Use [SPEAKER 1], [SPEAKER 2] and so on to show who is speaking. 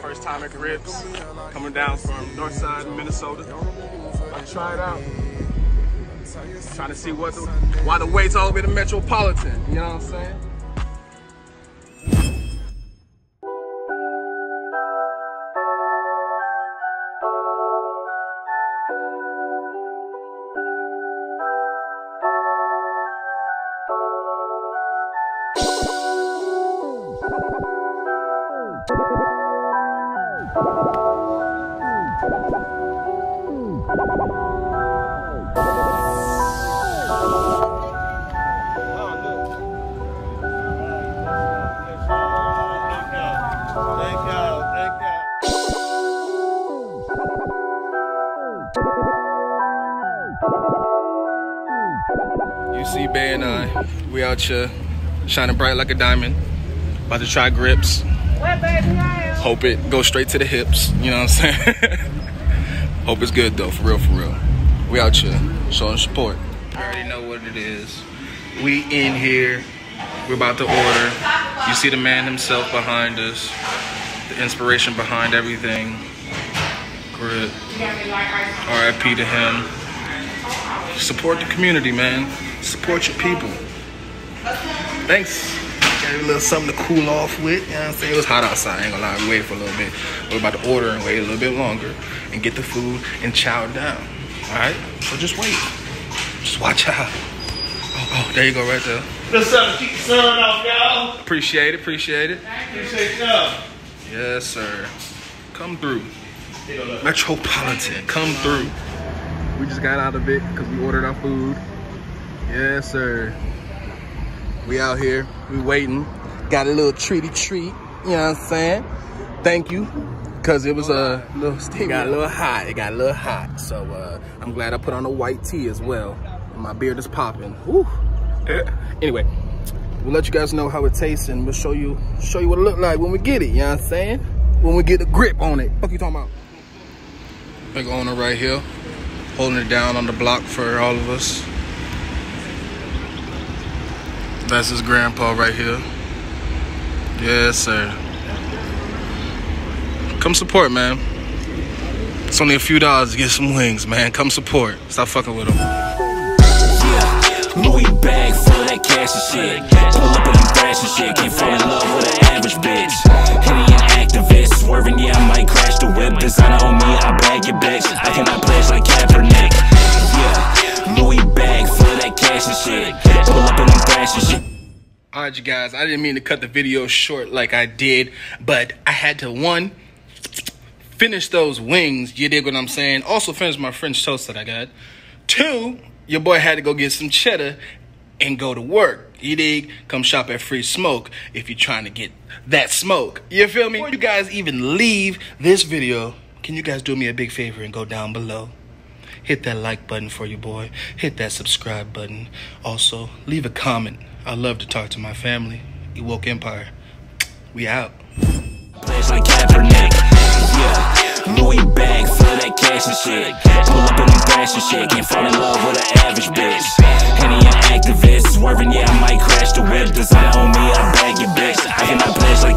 [SPEAKER 1] First time at Grips, coming down from north side Minnesota. I it out. Trying to see what the, why the wait's all the way to Metropolitan. You know what I'm saying? UC Bay and I, we out here shining bright like a diamond. About to try grips. Hope it goes straight to the hips. You know what I'm saying? Hope it's good though, for real, for real. We out here showing support. I already know what it is. We in here. We're about to order. You see the man himself behind us. The inspiration behind everything. Grip. RIP to him. Support the community, man. Support your people. Thanks. Got a little something to cool off with. You know what I'm saying? It was hot outside. I ain't gonna lie. We waited for a little bit. We're about to order and wait a little bit longer and get the food and chow down. All right? So just wait. Just watch out. Oh, oh, there you go right there.
[SPEAKER 2] What's up? Keep the sun off, y'all.
[SPEAKER 1] Appreciate it. Appreciate it.
[SPEAKER 2] Appreciate y'all.
[SPEAKER 1] Yes, sir. Come through. Metropolitan. Come through. We just got out of it because we ordered our food. Yes, sir. We out here. We waiting. Got a little treaty treat. You know what I'm saying? Thank you. Cause it was a little, it got a little hot. It got a little hot. So uh, I'm glad I put on a white tee as well. My beard is popping. Woo. Anyway, we'll let you guys know how it tastes and we'll show you show you what it look like when we get it. You know what I'm saying? When we get the grip on it. What you talking about? Big owner right here, holding it down on the block for all of us. That's his grandpa right here. Yes, sir. Come support, man. It's only a few dollars to get some wings, man. Come support. Stop fucking with them.
[SPEAKER 3] Yeah, Louis bag full of that cash and shit. Pull up and and shit. Can't fall in love with an average bitch. Shit. Pull up and shit.
[SPEAKER 1] All right, you guys, I didn't mean to cut the video short like I did, but I had to, one, finish those wings. You dig what I'm saying? Also finish my French toast that I got. Two, your boy had to go get some cheddar and go to work. You dig? Come shop at Free Smoke if you're trying to get that smoke. You feel me? Before you guys even leave this video, can you guys do me a big favor and go down below? hit that like button for your boy, hit that subscribe button. Also, leave a comment. I love to talk to my family. Ewoke Empire. We out.
[SPEAKER 3] Plays like Kaepernick. Yeah. Louis bag for that cash and shit. Pull up in the dash and shit. Can't fall in love with an average bitch. Any an activist. Swerving, yeah, I might crash the whip. Design on me, I bag your bitch. I cannot pledge like